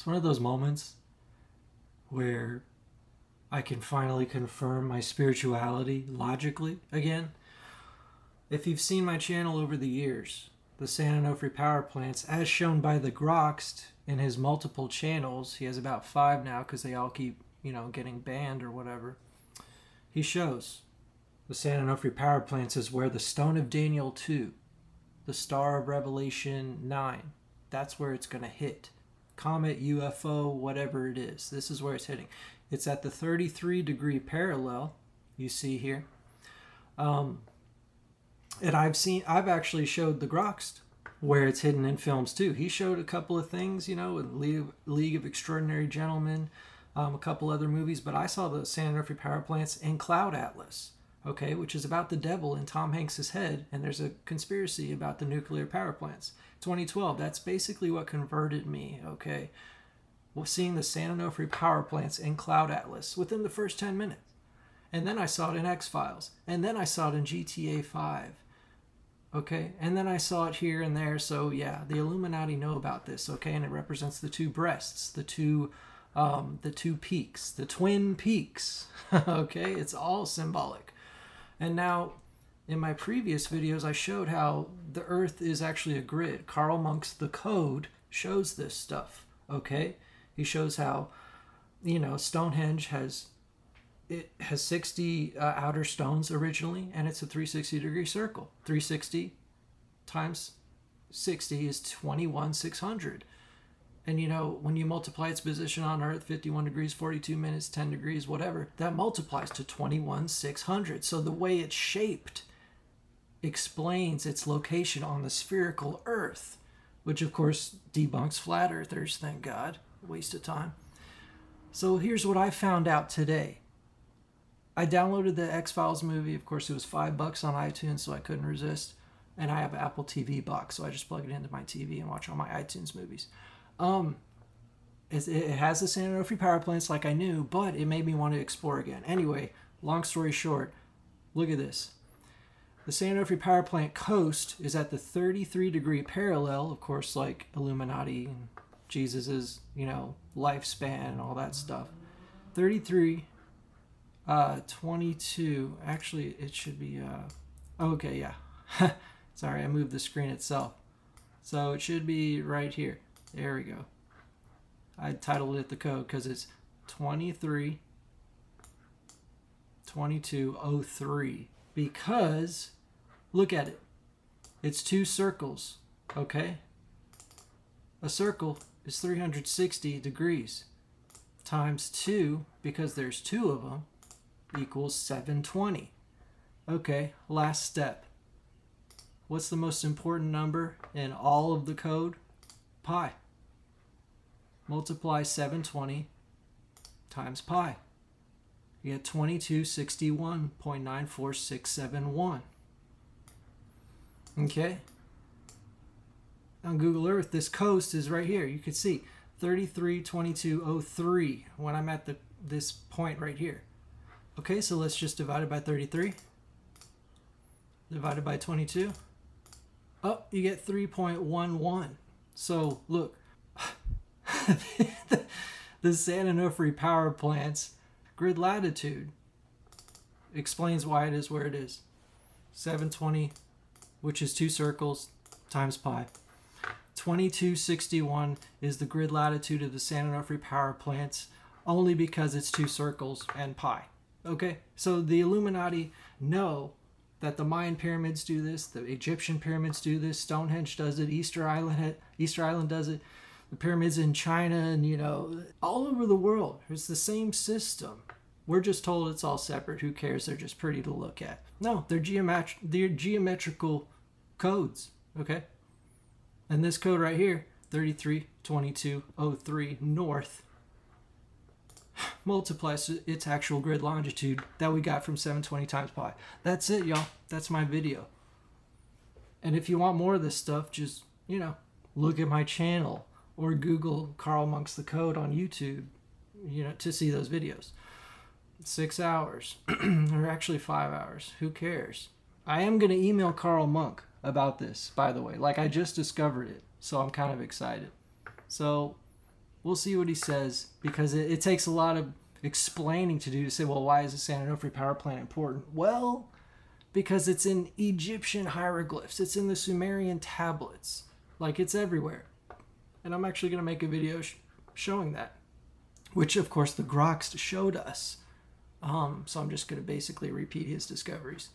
It's one of those moments where I can finally confirm my spirituality logically again. If you've seen my channel over the years, the San Onofre power plants, as shown by the Groxt in his multiple channels, he has about five now because they all keep, you know, getting banned or whatever. He shows the San Onofre power plants is where the Stone of Daniel 2, the Star of Revelation 9, that's where it's going to hit. Comet, UFO, whatever it is, this is where it's hitting. It's at the 33 degree parallel, you see here. Um, and I've seen, I've actually showed the Groxt where it's hidden in films too. He showed a couple of things, you know, in League, of Extraordinary Gentlemen, um, a couple other movies, but I saw the San Onofre power plants in Cloud Atlas, okay, which is about the devil in Tom Hanks's head, and there's a conspiracy about the nuclear power plants. 2012, that's basically what converted me, okay, well, seeing the San Onofre power plants in Cloud Atlas within the first 10 minutes. And then I saw it in X Files, and then I saw it in GTA 5 Okay, and then I saw it here and there. So yeah, the Illuminati know about this. Okay, and it represents the two breasts, the two, um, the two peaks, the twin peaks. okay, it's all symbolic. And now, in my previous videos, I showed how the Earth is actually a grid. Carl Munck's The Code shows this stuff. Okay, he shows how, you know, Stonehenge has it has 60 uh, outer stones originally and it's a 360 degree circle 360 times 60 is 21 600 and you know when you multiply its position on earth 51 degrees 42 minutes 10 degrees whatever that multiplies to 21 600 so the way it's shaped explains its location on the spherical earth which of course debunks flat earthers thank god waste of time so here's what i found out today I downloaded the X Files movie. Of course, it was five bucks on iTunes, so I couldn't resist. And I have an Apple TV box, so I just plug it into my TV and watch all my iTunes movies. Um, it, it has the San Onofre power plants, like I knew, but it made me want to explore again. Anyway, long story short, look at this. The San Onofre power plant coast is at the 33 degree parallel, of course, like Illuminati and Jesus's, you know, lifespan and all that stuff. 33 uh, 22. Actually, it should be. Uh, okay, yeah. Sorry, I moved the screen itself. So it should be right here. There we go. I titled it the code because it's 23 2203 because look at it. It's two circles, okay? A circle is 360 degrees times 2 because there's two of them equals 720. Okay, last step. What's the most important number in all of the code? Pi. Multiply 720 times pi. You get 2261.94671. Okay? On Google Earth, this coast is right here. You can see 332203 when I'm at the this point right here. Okay, so let's just divide it by 33. Divided by 22. Oh, you get 3.11. So look, the San Onofre power plant's grid latitude explains why it is where it is. 720, which is two circles, times pi. 2261 is the grid latitude of the San Onofre power plants only because it's two circles and pi. Okay, so the Illuminati know that the Mayan pyramids do this, the Egyptian pyramids do this, Stonehenge does it, Easter Island Easter Island does it, the pyramids in China and you know all over the world. It's the same system. We're just told it's all separate. Who cares? They're just pretty to look at. No, they're geomet they're geometrical codes. Okay, and this code right here, 332203 north multiplies its actual grid longitude that we got from 720 times pi. That's it, y'all. That's my video. And if you want more of this stuff, just, you know, look at my channel or Google Carl Munck's The Code on YouTube, you know, to see those videos. Six hours, or actually five hours. Who cares? I am going to email Carl Monk about this, by the way. Like, I just discovered it, so I'm kind of excited. So, We'll see what he says because it, it takes a lot of explaining to do to say, well, why is the San Onofre power plant important? Well, because it's in Egyptian hieroglyphs, it's in the Sumerian tablets, like it's everywhere. And I'm actually going to make a video sh- showing that, which of course the Groxt showed us. Um, so I'm just going to basically repeat his discoveries.